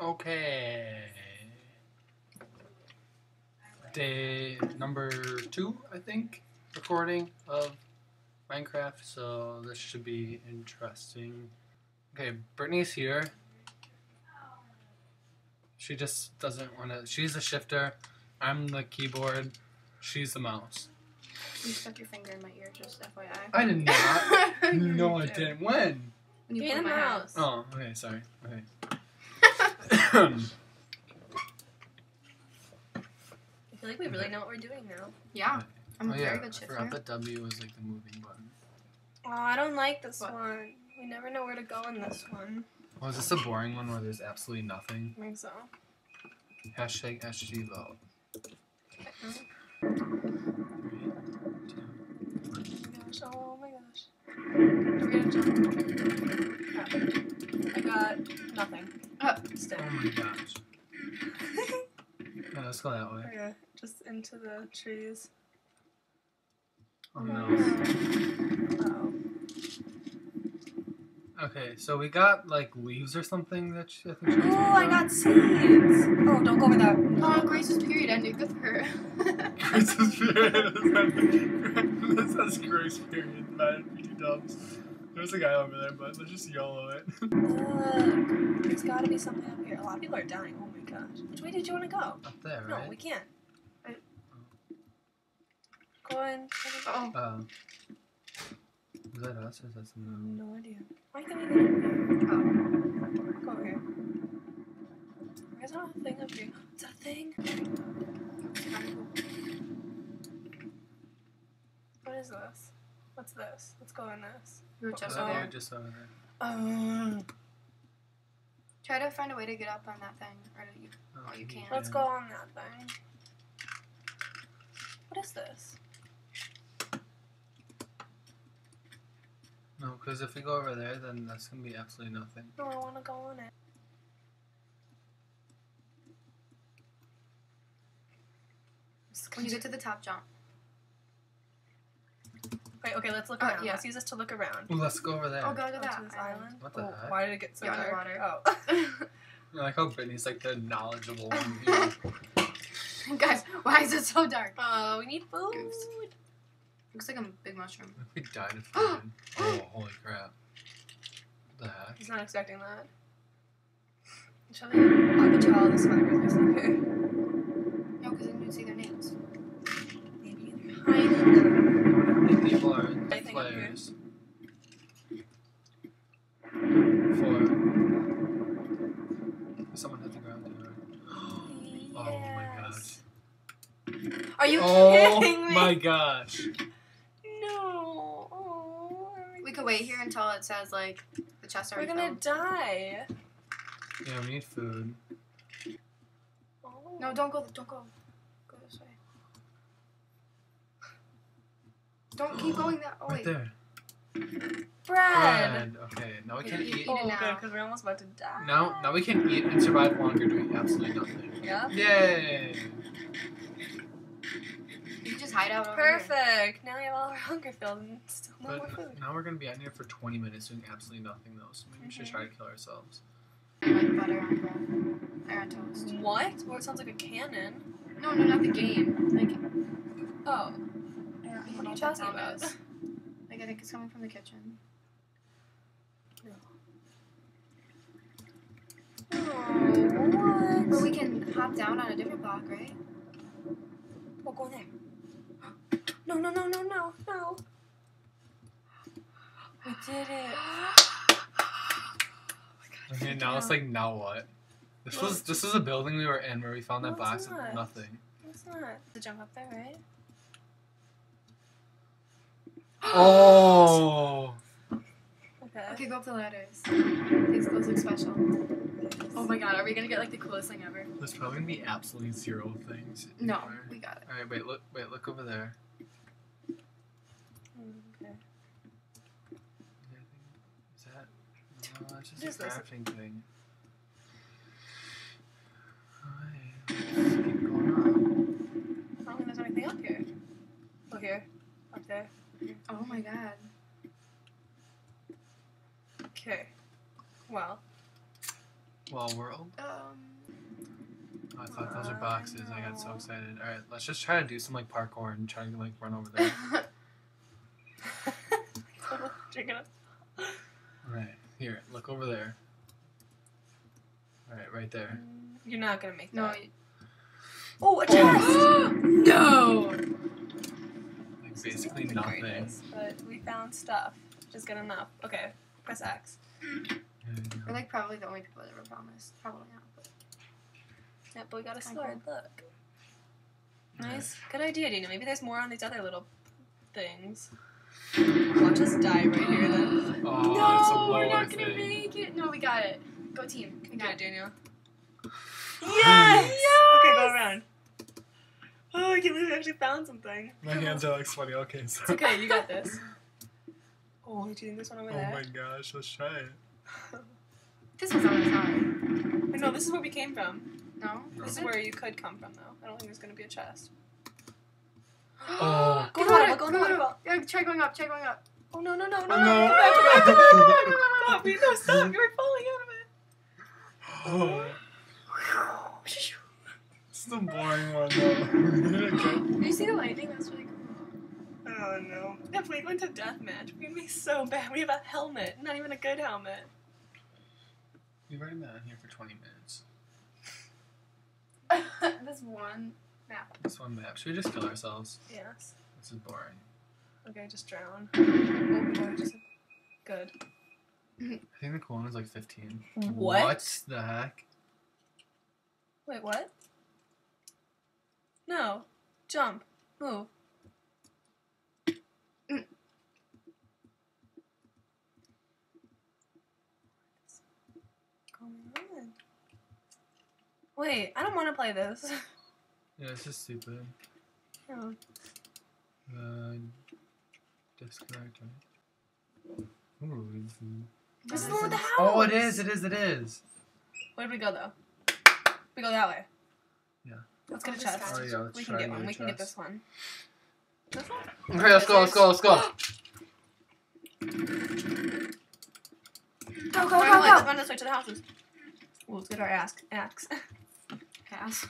Okay. Day number two, I think, recording of Minecraft, so this should be interesting. Okay, Brittany's here. She just doesn't want to. She's a shifter. I'm the keyboard. She's the mouse. You stuck your finger in my ear, just FYI. I did not. You no, I did. didn't. When? When you Be put the my hand. house. Oh, okay, sorry. Okay. I feel like we really know what we're doing now. Yeah, I'm oh a yeah, very good I shifter. forgot that W was like the moving button. Oh, I don't like this What? one. We never know where to go in this one. Oh, is this a boring one where there's absolutely nothing? I think so. Hashtag SG vote. Gosh, oh my gosh. We're gonna jump. Crap. Oh, I got nothing. Still. Oh my gosh. Yeah, let's go that way. Okay, just into the trees. Oh no. Oh. oh. Okay, so we got like leaves or something that she, I think she was Oh, I got seeds. Oh, don't go over there. Oh, Grace's period ended. Good for her. Grace's period. This says grace period. Bad BT dubs. There's a guy over there, but let's just YOLO it. Look, there's gotta be something up here. A lot of people are dying. Oh my gosh. Which way did you want to go? Up there, No, right? we can't. I- Go in. oh, Uh, is that us or is that someone No idea. Why can't we get in here? oh. Go over here. There's not a thing up here. It's a thing. What is this? What's this? Let's go in this. You were just Oh, over there. just over there. Um, Try to find a way to get up on that thing, or you. Oh, you can't. let's go on that thing. What is this? No, because if we go over there, then that's gonna be absolutely nothing. No, I want to go on it. When you get to the top, jump. Wait, okay, let's look Uh, around. yeah. Let's use this to look around. Ooh, let's go over there. Oh, go to Go that to this island. What the oh, heck? Why did it get so You're dark? underwater. Oh. I like how Brittany's like the knowledgeable one here. Guys, why is it so dark? Oh, we need food. Goofs. Looks like a big mushroom. If we died of food. oh, holy crap. What the heck? He's not expecting that. Shall we? I bet you all the spiders are still. No, because then you'd see their names. Maybe they're hiding them. How many people are in the Anything up here? flares? Four. Someone hit the ground there. Oh my Yes. Are you oh kidding me? Oh my gosh. No. Oh, We could wait here until it says like the chest are. We're gonna filled. die. Yeah, we need food. Oh. No, don't go. Don't go. Go this way. Don't keep going that. way. Right there. Bread. Bread. Okay, now we Okay, can eat- eat. eat. Oh, it now. because we're almost about to die. Now, now we can eat and survive longer doing absolutely nothing. Yeah. Yay! You can just hide out over here. Perfect. Now we have all our hunger filled and still no more But food. now we're gonna be out here for 20 minutes doing absolutely nothing though, so maybe we should mm-hmm. try to kill ourselves. Like butter on bread. Or on toast. What? Well, it sounds like a cannon. No, no, not the game. Like, Oh. I don't What are you talking sound about? Like, I think it's coming from the kitchen. Oh, But we can hop down on a different block, right? We'll go there. No, no, no, no, no, no. We did it. Okay, now it's like now what? This was this is a building we were in where we found that box it's of nothing. It's not. To jump up there, right? Oh! Okay. Okay, go up the ladders. These clothes look special. Oh my god, are we gonna get like the coolest thing ever? There's probably gonna be absolutely zero things. No, anywhere. we got it. All right, wait, look, wait, look over there. Okay. Is that? No, it's just What is a this? crafting thing. Alright, let's keep going on. I don't think there's anything up here. Oh, here. Up there. Oh my god. Okay. Well. Wall World. Um, I thought those were boxes. I got so excited. All right, let's just try to do some like parkour and try to like run over there. You're gonna. All right, here, look over there. All right, right there. You're not gonna make no. that. you- Oh, a chest! no. Like basically Pretty nothing. gorgeous, But we found stuff, which is good enough. Okay, press X. We're like probably the only people that ever promised. Probably not. But Yep, but we got a Okay. sword. Look. Nice. Good idea, Dina. Maybe there's more on these other little things. Watch us die right here then. Oh, it's a no, we're not gonna thing. make it. No, we got it. Go team. We Good, got it. Daniel. Yes! Okay, go around. Oh, I can't believe we actually found something. My hands are like sweaty. Okay, so. It's okay, you got this. Oh, do you think there's one over Oh there? my gosh, let's try it. This was always hard. Wait, no, this is where we came from. No. No. This is where you could come from, though. I don't think there's gonna be a chest. Oh. Go in the water, go in the no, water. no, no. Yeah, try going up. Try going up. Oh no no no no! no. Come back, come back, come back, come back, come back, come back. Wait, no, stop! You were falling out of it. Oh. This is a boring one though. okay. Did you see the lightning? That's really cool. Oh no! If we went to deathmatch, we'd be so bad. We have a helmet, not even a good helmet. We've already been on here for 20 minutes. this one. Map. This one map. Should we just kill ourselves? Yes. This is boring. Okay, just drown. Oh boy, just good. I think the cool one is like 15. What? What the heck? Wait, what? No, jump, move. On? Wait, I don't want to play this. Yeah, it's just stupid. No. Uh, disconnect. right? Ooh, this is- This is the one with the house. Oh, it is, it is, it is. Where did we go though? We go that way. Yeah. Let's get a chest. Oh, yeah, let's we try can get one. get a We can get this one. This one? Okay, let's go, let's go, let's go. Go, go, Run, go, away, go. Run this way to the houses. Ooh, let's get our ass. axe. Ass.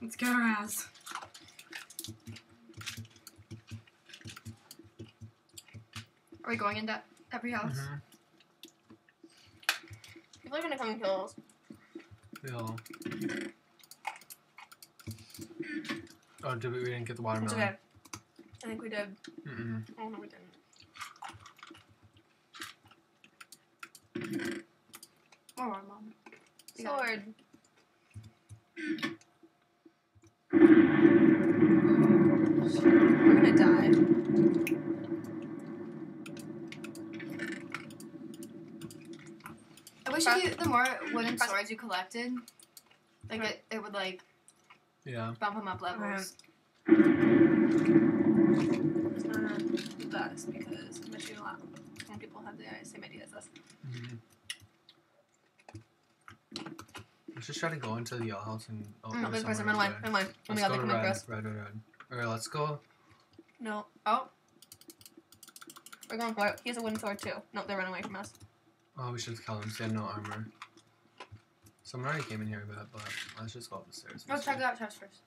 Let's get our ass. Are we going into every house? Mhm. People are gonna come and kill us. Yeah. Oh, did we, we didn't get the watermelon? It's watermelon. okay. I think we did. Mm-mm. Oh no, we didn't. Oh, our mom. We. Sword. We're gonna die. I wish if you, the more wooden swords you collected, like it, it would like Yeah. bump them up levels. It's not the best because it makes you a lot when people have the same idea as us. Mhm. Let's just try to go into the yellow house and open Mm, this person, somewhere run away, over run away. Oh my Let's god, go they're to coming for red, us. red, red, red. Alright, let's go. No, Oh, we're going for it. He has a wooden sword too. No, they're running away from us. Oh, we should kill him. 'cause They have no armor. Someone already came in here, but, but let's just go up the stairs. let's check that chest first.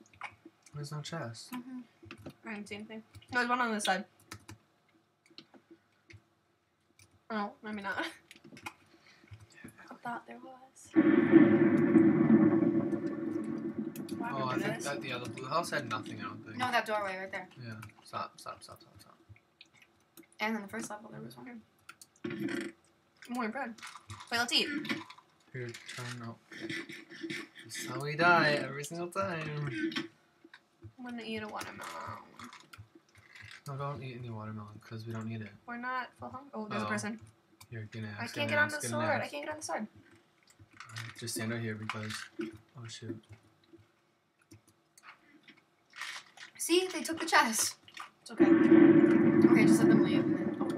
There's no chest. Mm-hmm. I didn't see anything. No, there's one on this side. Oh, maybe not. I thought there was. Why Oh, I would we do think that the other blue house had nothing. I don't think. No, that doorway right there. Yeah. Stop, stop, stop, stop, stop. And then the first level there was one. More bread. Wait, let's eat. Here, turn up. This is how we die every single time. I'm gonna eat a watermelon. No, don't eat any watermelon because we don't need it. We're not full hunger. Oh, there's a Oh. person. Here, get an axe. I can't an get on the sword. I can't get on the sword. Alright, Just stand right here because. Oh shoot. See, they took the chest. It's okay. Okay, just let them leave. And then, oh.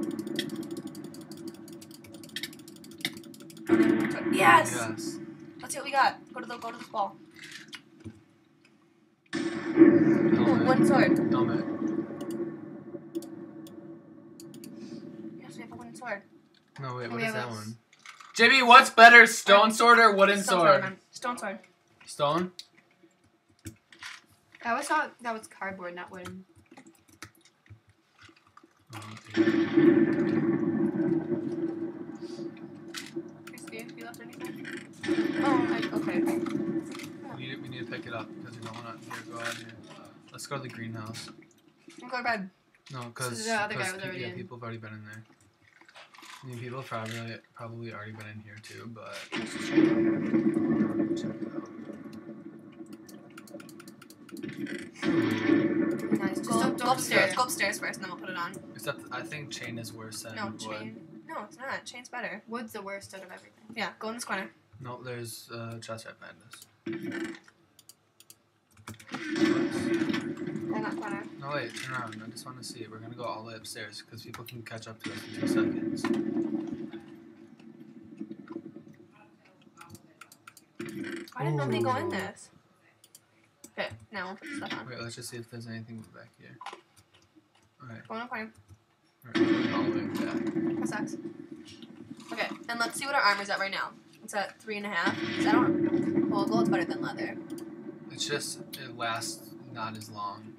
Oh, there's one sword. Yes! Oh yes. Let's see what we got. Go to the go to this ball. Oh, Helmet. one sword. Helmet. Yes, we have a wooden sword. No, wait, We what is have that a- one? JB, what's better, stone um, sword or wooden Stone sword? man. Stone sword. Stone. I always thought that was cardboard, not wooden. Oh, yeah. Crispy, you left anything? Oh, I, okay. We need, we need to pick it up because we don't want to here, go out here. Let's go to the greenhouse. I'm going to bed. No, because the other guy was already yeah, in. people have already been in there. I mean, people have probably probably already been in here too, but Let's just check it check it out. out. Nice. Just Go, don't, go upstairs. stare. Go upstairs first, and then we'll put it on. Except I think chain is worse than No, wood. chain. No, it's not. Chain's better. Wood's the worst out of everything. Yeah, go in this corner. No, there's uh, chest right behind us. In that corner. No wait, turn around. I just want to see. We're gonna go all the way upstairs because people can catch up to us in two seconds. Why did nobody go in this? Okay, now we'll put stuff on. Wait, let's just see if there's anything back here. Alright, Go in the corner. alright, we're going all the way back. Press X. Okay, and let's see what our armor's at right now. It's at three and a half. 'cause I don't. Well, gold's better than leather. It's just it lasts not as long.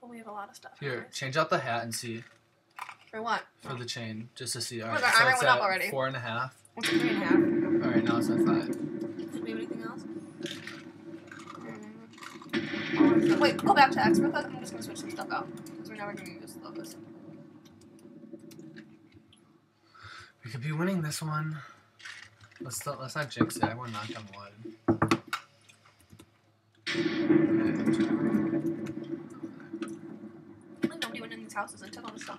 But we have a lot of stuff. Here, Nice. change out the hat and see For what? for the chain, just to see. Oh, Alright, the so armor it's went up at already. four and a half. What's three and a half? Alright, now it's at five. Did we have anything else? Wait, go back to X real quick. I'm just gonna switch some stuff out because we're never gonna use locus. We could be winning this one. Let's not, let's not jinx it. I want to knock on wood. Like nobody went in these houses and took all the stuff.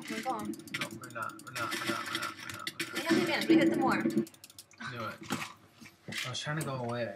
Okay, go on. No, we're not. We're not. We're not. We're not. We're not. We're We have the advantage. We hit them more. not. Knew it. I was trying to go away.